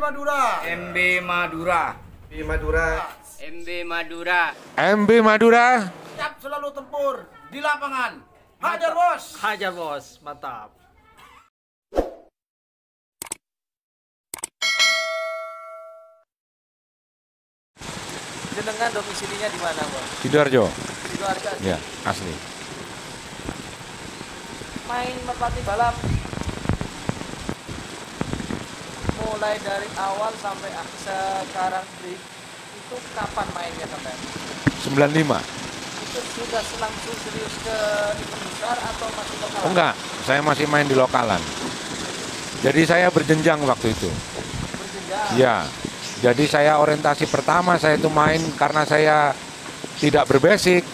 Madura. MB Madura. Di Madura. MB Madura. MB Madura. Siap selalu tempur di lapangan. Hajar bos. Hajar bos, mantap. Jenengan domisilinya di mana, Bos? Sidoarjo. Sidoarjo. Ya, asli. Main merpati balap mulai dari awal sampai sekarang break itu kapan mainnya sampai? 95. Itu sudah langsung serius ke event besar atau masih lokal? Enggak, saya masih main di lokalan. Jadi saya berjenjang waktu itu. Berjenjang. Ya. Jadi saya orientasi pertama saya itu main karena saya tidak berbasic.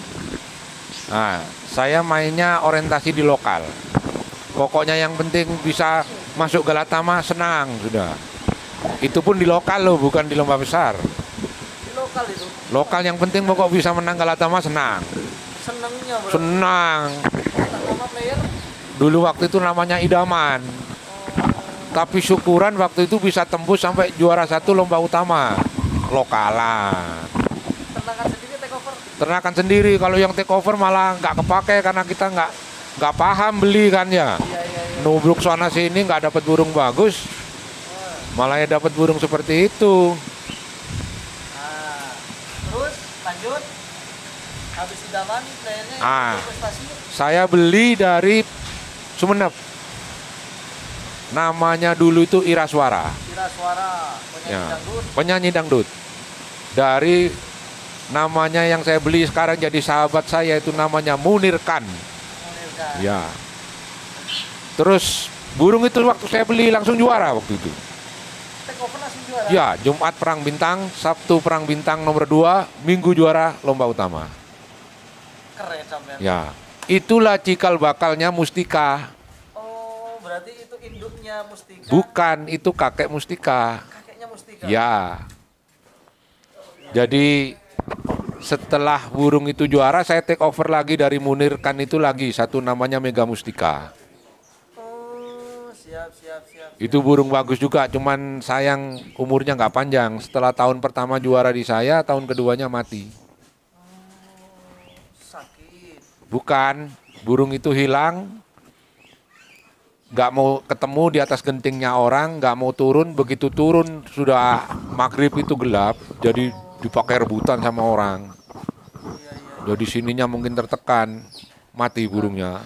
Nah, saya mainnya orientasi di lokal. Pokoknya yang penting bisa masuk Galatama senang sudah. Itu pun di lokal loh, bukan di lomba besar. Di lokal itu Lokal yang penting pokok bisa menang Galatama senang. senengnya bro. Senang. Player Dulu waktu itu namanya idaman. Tapi syukuran waktu itu bisa tembus sampai juara satu lomba utama. Lokalan. tenangkan sendiri take over. Ternakan sendiri. Kalau yang take over malah nggak kepake karena kita nggak nggak paham beli kan ya. Nubruk sana sini nggak dapat burung bagus. Malah ya dapat burung seperti itu. Nah, terus lanjut. Habis idaman playernya Ah. Saya beli dari Sumeneb. Namanya dulu itu Iraswara. kira suara penyanyi Ya, dangdut. penyanyi dangdut. Dari namanya yang saya beli sekarang jadi sahabat saya itu namanya Munir Khan. Munirkan. Ya. Terus burung itu waktu saya beli langsung juara waktu itu. Juara. Ya, Jumat perang bintang, Sabtu perang bintang nomor 2, Minggu juara lomba utama. Keren sampean. Ya. Itulah cikal bakalnya Mustika. Oh, berarti itu induknya Mustika. Bukan, itu kakek Mustika. Kakeknya Mustika. Ya. Jadi setelah burung itu juara, saya take over lagi dari Munir Khan itu lagi satu namanya Mega Mustika. Oh, siap siap siap. Itu burung bagus juga, cuman sayang umurnya nggak panjang. Setelah tahun pertama juara di saya, tahun keduanya mati. Sakit. Bukan, burung itu hilang, nggak mau ketemu di atas gentingnya orang, nggak mau turun. Begitu turun sudah maghrib itu gelap, jadi dipakai rebutan sama orang. Jadi sininya mungkin tertekan, mati burungnya.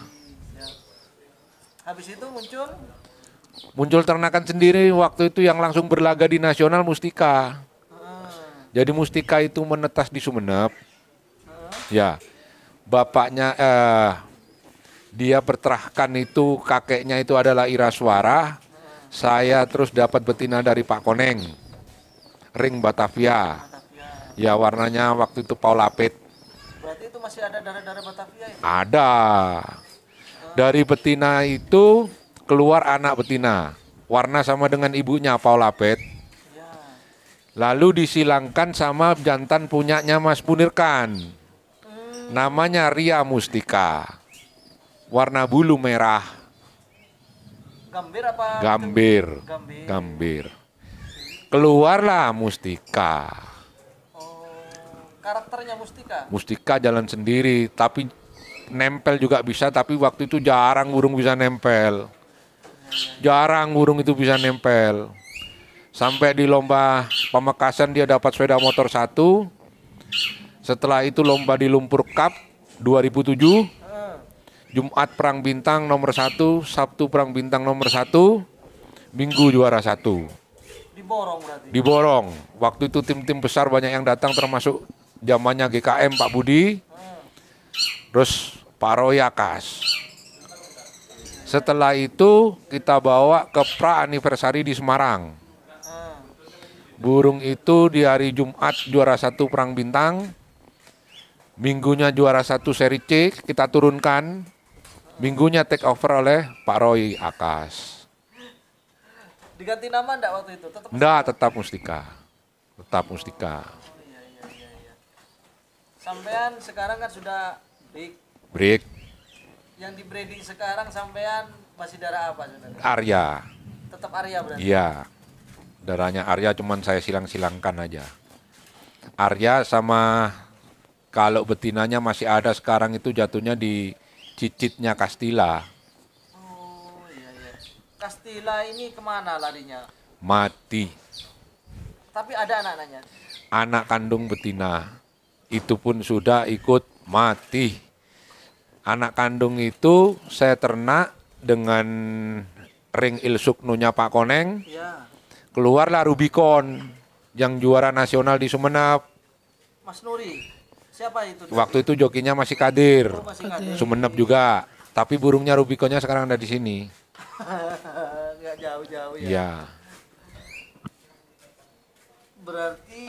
Habis itu muncul Muncul ternakan sendiri waktu itu yang langsung berlaga di nasional Mustika. ah, Jadi Mustika itu menetas di Sumeneb. Ya, bapaknya eh, dia berterahkan itu kakeknya itu adalah Iraswara. Saya terus dapat betina dari Pak Koneng, ring Batavia. Ya warnanya waktu itu Paulapet. Berarti itu masih ada darah-darah Batavia ya? Ada. Dari betina itu keluar anak betina. Warna sama dengan ibunya Paulapet. Ya. Lalu disilangkan sama jantan punyanya Mas Punirkan. Namanya Ria Mustika. Warna bulu merah, Gambir apa? gambir, Gambir. gambir. Keluarlah Mustika. Karakternya Mustika. Mustika jalan sendiri, tapi nempel juga bisa, tapi waktu itu jarang burung bisa nempel. Jarang burung itu bisa nempel. Sampai di lomba Pamekasan dia dapat sepeda motor satu. Setelah itu lomba di Lumpur Cup 2007. Eh, Jumat perang bintang nomor satu, Sabtu perang bintang nomor satu, Minggu juara satu. diborong berarti. Diborong. Waktu itu tim-tim besar banyak yang datang termasuk zamannya GKM Pak Budi, terus Pak Roy Akas. Setelah itu kita bawa ke pra anniversary di Semarang. Burung itu di hari Jumat juara satu perang bintang, minggunya juara satu seri C kita turunkan, minggunya take over oleh Pak Roy Akas. diganti nama enggak waktu itu? Tetap Enggak, tetap Mustika. Tetap Mustika. iya iya iya iya. Sampean sekarang kan sudah big. Break Yang di breeding sekarang sampean masih darah apa sebenarnya? Arya. Tetap Arya berarti. Iya. darahnya Arya cuman saya silang-silangkan aja. Arya sama kalau betinanya masih ada sekarang itu jatuhnya di cicitnya Kastila, Oh iya iya. Kastila ini ke mana larinya? mati. Tapi ada anak-anaknya. Anak kandung betina itu pun sudah ikut mati. Anak kandung itu saya ternak dengan ring ilsuknunya Pak Koneng, Iya. keluarlah Rubicon yang juara nasional di Sumenep. Mas Nuri. Siapa itu? Waktu itu jokinya masih Kadir, Oh, masih ada. Sumenep juga. Tapi burungnya Rubiconnya sekarang ada di sini. Nggak jauh-jauh ya. Ya, Berarti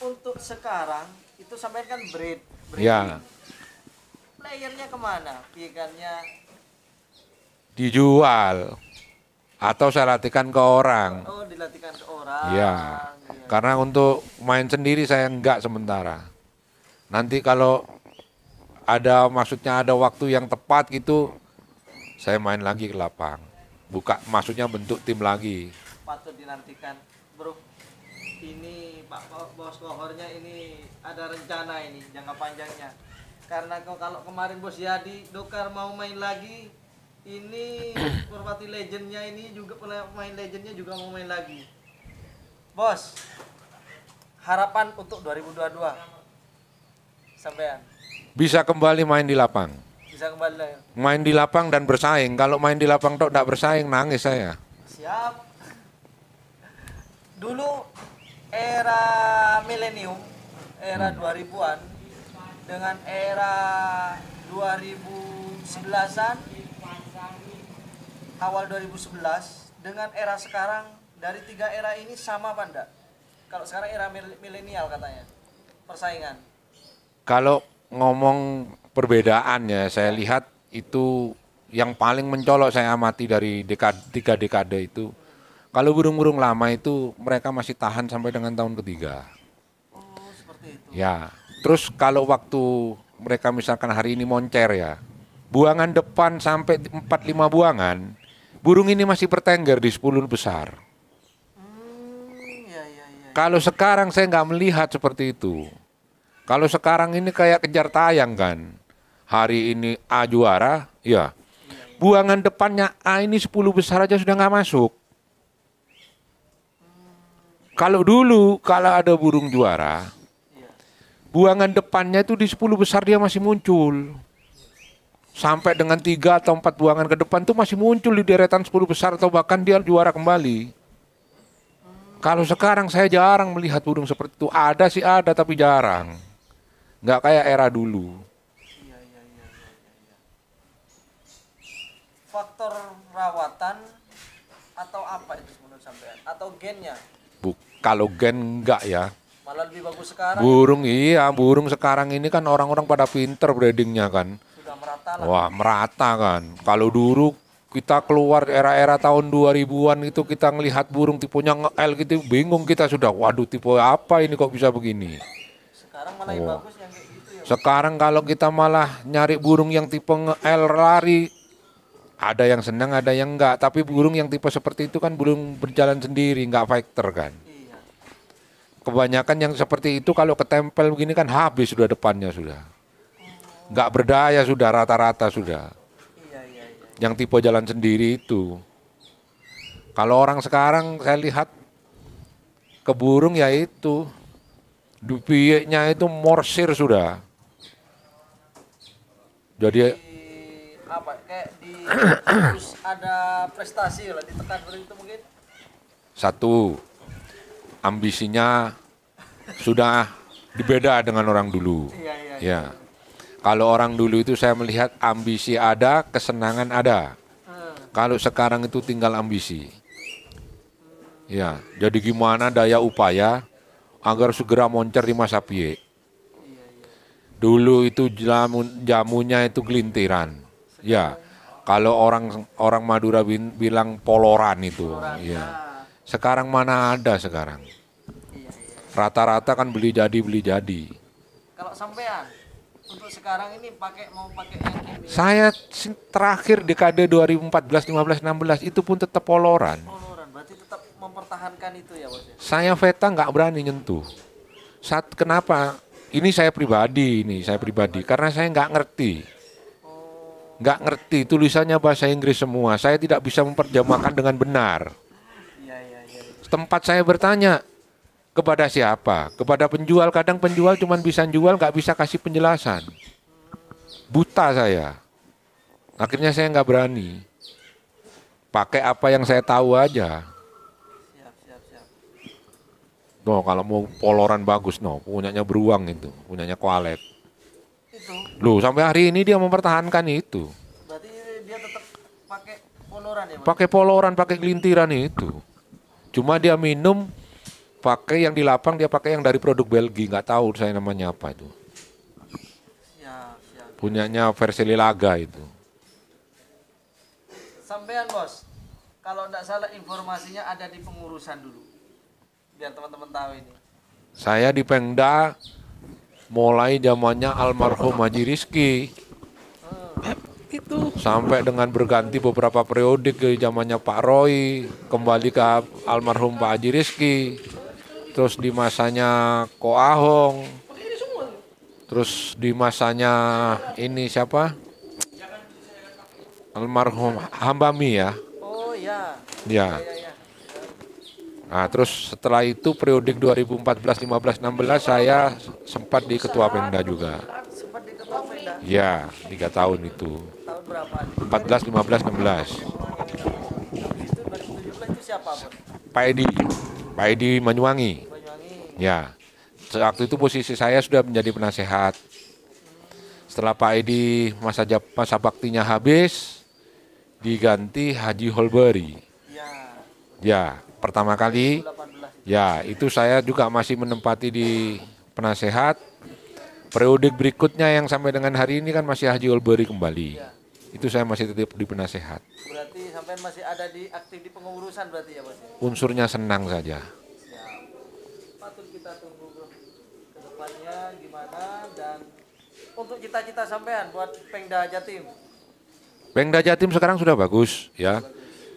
untuk sekarang itu sampai kan breed. breed. ya. Playernya ke mana? Ikannya Dijual atau saya latihkan ke orang. oh dilatihkan ke orang. Iya. Iya. Karena untuk main sendiri saya enggak sementara. Nanti kalau ada maksudnya ada waktu yang tepat gitu, saya main lagi ke lapang. Buka maksudnya bentuk tim lagi. patut dinantikan bro ini pak Bo- bos kohornya ini ada rencana ini jangka panjangnya karena kalau kemarin bos Yadi Dokar mau main lagi ini Purwati Legendnya ini juga pemain legendnya juga mau main lagi bos harapan untuk 2022 sampean Bisa kembali main di lapang. bisa kembali lagi Main di lapang dan bersaing. Kalau main di lapang tok tidak bersaing nangis saya. Siap. Dulu era milenium, era 2000-an dengan era 2011-an awal 2011 dengan era sekarang dari tiga era ini sama apa enggak? Kalau sekarang era mil- milenial katanya. Persaingan. Kalau ngomong perbedaannya, saya lihat itu yang paling mencolok saya amati dari dekade, tiga dekade itu. Kalau burung-burung lama itu mereka masih tahan sampai dengan tahun ketiga. Oh, seperti itu. Ya, terus kalau waktu mereka misalkan hari ini moncer ya, buangan depan sampai 4-5 buangan, burung ini masih bertengger di 10 besar. Hmm, iya iya iya. Kalau sekarang saya nggak melihat seperti itu. Kalau sekarang ini kayak kejar tayang kan. Hari ini A juara, ya. Buangan depannya A ini 10 besar aja sudah nggak masuk. Kalau dulu kalau ada burung juara, buangan depannya itu di 10 besar dia masih muncul. Sampai dengan tiga atau empat buangan ke depan tuh masih muncul di deretan 10 besar atau bahkan dia juara kembali. Kalau sekarang saya jarang melihat burung seperti itu. Ada sih ada tapi jarang. Nggak kayak era dulu. Faktor rawatan atau apa itu menurut sampean? Atau gennya? Kalau gen enggak ya. Malah lebih bagus sekarang Burung iya, burung sekarang ini kan orang-orang pada pinter breedingnya kan. sudah merata lah. Wah merata kan. Kalau dulu kita keluar era-era tahun 2000-an itu kita ngelihat burung tipenya nge-L gitu bingung kita sudah waduh tipe apa ini kok bisa begini. Sekarang malah bagus yang kayak gitu ya. Sekarang kalau kita malah nyari burung yang tipe nge-L lari, ada yang senang, ada yang enggak. Tapi burung yang tipe seperti itu kan burung berjalan sendiri, enggak fighter kan. Kebanyakan yang seperti itu kalau ketempel begini kan habis sudah depannya sudah. Enggak berdaya sudah rata-rata sudah. Yang tipe jalan sendiri itu. Kalau orang sekarang saya lihat ke burung ya itu. Dupieknya itu morsir sudah. Jadi Di apa kayak di harus ada prestasi lah ditekan seperti itu mungkin. Satu, ambisinya sudah dibeda dengan orang dulu. Iya, iya. Ya. Kalau orang dulu itu saya melihat ambisi ada, kesenangan ada. Hmm. Kalau sekarang itu tinggal ambisi. Ya, jadi gimana daya upaya agar segera moncer di masa pie. Dulu itu jamu, jamunya itu gelintiran. Ya, kalau orang orang Madura bin- bilang poloran itu. Ya. Sekarang mana ada sekarang? Rata-rata kan beli jadi beli jadi. Kalau sampean untuk sekarang ini pakai mau pakai yang Saya terakhir dekade 2014, 15, 16 itu pun tetap poloran. poloran berarti tetap mempertahankan mempertahankan itu ya bos ya. Saya Veta nggak berani nyentuh. Saat kenapa? Ini saya pribadi, ini saya pribadi, karena saya nggak ngerti, nggak ngerti tulisannya bahasa Inggris semua. Saya tidak bisa memperjamakan dengan benar. Tempat saya bertanya kepada siapa? Kepada penjual. Kadang penjual cuma bisa jual, nggak bisa kasih penjelasan. Buta saya. Akhirnya saya nggak berani. Pakai apa yang saya tahu aja. No, kalau mau poloran bagus, no, punyanya beruang itu, punyanya kualet. Itu Loh, sampai hari ini dia mempertahankan itu. berarti dia tetap pakai poloran ya. Pakai poloran, pakai gelintiran itu. Cuma dia minum pakai yang di lapang, dia pakai yang dari produk Belgia, nggak tahu saya namanya apa itu. Siap siap. Punyanya versi Lilaga itu. Sampean bos, kalau tidak salah informasinya ada di pengurusan dulu. Biar teman-teman tahu ini. Saya di Pengda mulai zamannya almarhum Haji Rizki sampai dengan berganti beberapa periode ke zamannya Pak Roy kembali ke almarhum Pak Haji Rizki terus di masanya Ko Ahong terus di masanya ini siapa almarhum Hambami ya Oh ya. ya Ya ya. Nah, terus setelah itu periode 2014, 15, 16 saya sempat di ketua Pemda juga. Sempat di ketua Pemda Ya, tiga tahun itu. Tahun berapa? 14, 15, 16. Itu 2017 itu siapa bos? Pak Edi, Pak Edi Manyuwangi. Banyuwangi. Ya, waktu itu posisi saya sudah menjadi penasehat. Setelah Pak Edi masa jab- masa baktinya habis, diganti Haji Holberi. Ya. Ya, pertama kali 18. Ya, itu saya juga masih menempati di penasehat. Periode berikutnya yang sampai dengan hari ini kan masih Haji Olberi kembali. Itu saya masih tetap di penasehat. Berarti sampean masih ada di aktif di pengurusan berarti ya bos ya. Unsurnya senang saja. Siap. Patut kita tunggu bro ke depannya gimana dan untuk cita-cita sampean buat Pengda Jatim. Pengda Jatim sekarang sudah bagus ya.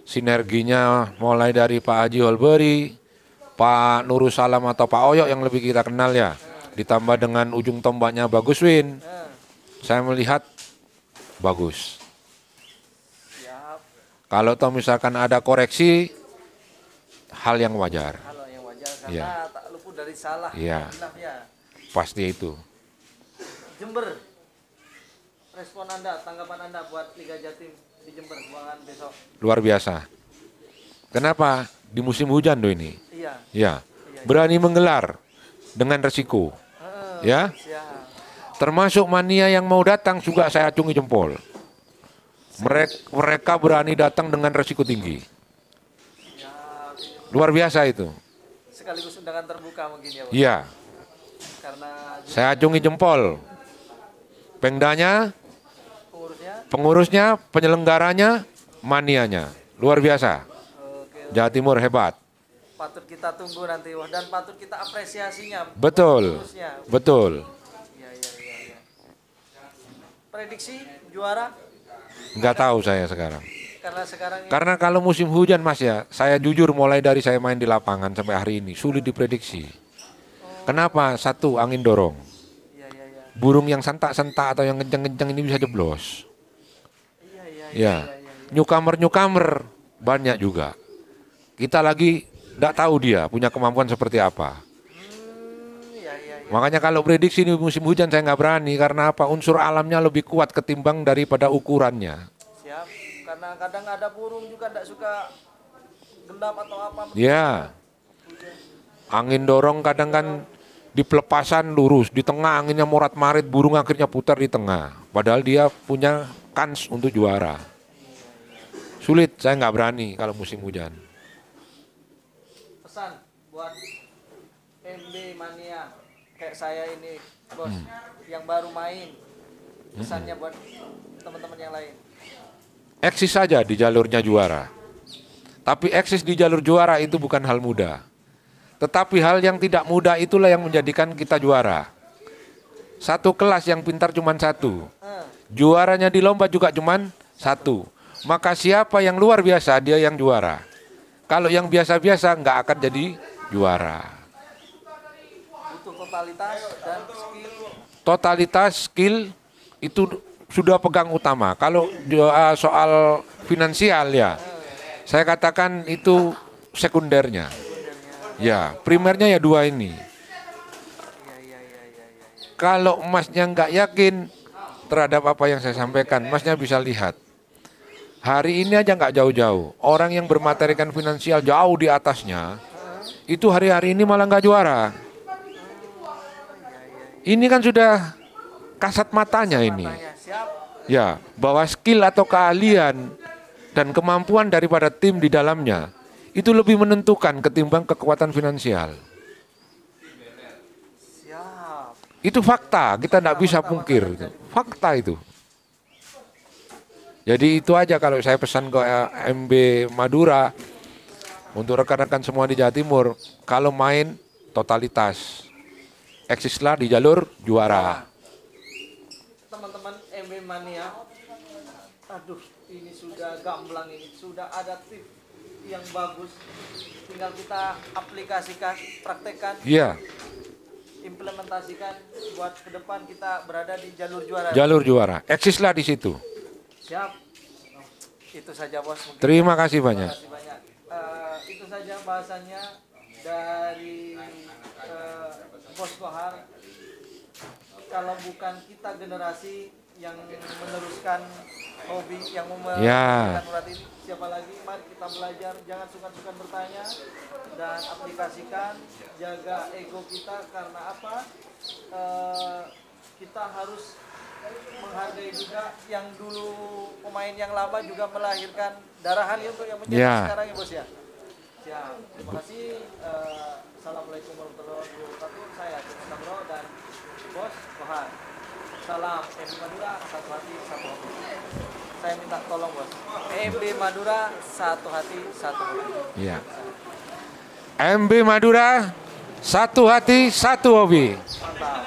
Sinerginya mulai dari Pak Haji Olberi, Pak Nurul Salam atau Pak Oyok yang lebih kita kenal ya. Ditambah dengan ujung tombaknya Bagus Win. Nah, Saya melihat bagus. Kalau toh misalkan ada koreksi, hal yang wajar. Halo yang wajar karena Iya. tak luput dari salah. Iya. Ya. Pasti itu. Jember. Respon Anda, tanggapan Anda buat Liga Jatim di Jember buangan besok. luar biasa. Kenapa? Di musim hujan do ini. Iya. Ya. Berani menggelar dengan resiko. Heeh, Ya. siap. Termasuk mania yang mau datang juga saya acungi jempol. Mereka, mereka berani datang dengan resiko tinggi. Luar biasa itu. Sekaligus undangan terbuka mungkin ya. Iya. Karena Saya acungi jempol. Pengdanya, pengurusnya pengurusnya, penyelenggaranya, manianya. Luar biasa. oke, Jawa Timur hebat. patut kita tunggu nanti Wah. dan patut kita apresiasinya. Betul. Betul. Iya, iya, iya, iya. Prediksi juara Nggak tahu saya sekarang. karena sekarang ini Karena kalau musim hujan mas ya, saya jujur mulai dari saya main di lapangan sampai hari ini sulit diprediksi. Kenapa? Satu, angin dorong. iya iya iya. Burung yang sentak-sentak atau yang kenceng-kenceng ini bisa jeblos. Iya iya iya. Ya, nyukamer-nyukamer banyak juga. Kita lagi tidak tahu dia punya kemampuan seperti apa. Hmm, iya iya iya. Makanya kalau prediksi ini musim hujan saya nggak berani karena apa? Unsur alamnya lebih kuat ketimbang daripada ukurannya. Siap. Karena kadang ada burung juga tidak suka gelap atau apa. Ya, angin dorong kadang kan di pelepasan lurus, di tengah anginnya morat marit, burung akhirnya putar di tengah. Padahal dia punya kans untuk juara. Sulit, saya nggak berani kalau musim hujan. Pesan buat MB Mania kayak saya ini, Bos, Hmm. yang baru main. Pesannya buat teman-teman yang lain. Eksis saja di jalurnya juara. Tapi eksis di jalur juara itu bukan hal mudah. Tetapi hal yang tidak mudah itulah yang menjadikan kita juara. Satu kelas yang pintar cuma satu. Eh, Juaranya di lomba juga cuma satu. Maka siapa yang luar biasa dia yang juara. Kalau yang biasa-biasa nggak akan jadi juara. Totalitas dan skill Totalitas skill itu sudah pegang utama. Kalau uh, soal finansial ya, saya katakan itu sekundernya. Ya, primernya ya dua ini. Kalau emasnya nggak yakin terhadap apa yang saya sampaikan, emasnya bisa lihat. Hari ini aja nggak jauh-jauh. Orang yang bermaterikan finansial jauh di atasnya, itu hari-hari ini malah nggak juara. Ini kan sudah kasat matanya ini. Ya, bahwa skill atau keahlian dan kemampuan daripada tim di dalamnya itu lebih menentukan ketimbang kekuatan finansial. siap Itu fakta, kita tidak bisa pungkir. Fakta itu. Jadi itu aja kalau saya pesan ke MB Madura untuk rekan-rekan semua di Jawa Timur, kalau main totalitas, eksislah di jalur juara. teman-teman MB Mania aduh ini sudah gamblang ini sudah ada tip yang bagus tinggal kita aplikasikan praktekkan Iya, implementasikan buat ke depan kita berada di jalur juara jalur juara. Eksislah di situ. siap itu saja bos mungkin Terima kasih Terima banyak. kasih banyak Eh, itu saja bahasannya dari eh, bos Kohar kalau bukan kita generasi yang meneruskan hobi yang Ya. meneruskan urat ini siapa lagi? Mari kita belajar. Jangan suka-suka bertanya dan aplikasikan. Jaga ego kita karena apa? Eh, kita harus menghargai juga yang dulu pemain yang lama juga melahirkan darahan ya untuk yang menjadi Ya. sekarang ya bos ya. Siap. Terima kasih. Eh, assalamualaikum warahmatullahi wabarakatuh. Saya Agus Sabro dan bos Kohar salam MB Madura satu hati satu hobi saya minta tolong bos. MB Madura satu hati satu hobi Iya. MB Madura, satu hati, satu hobi. mantap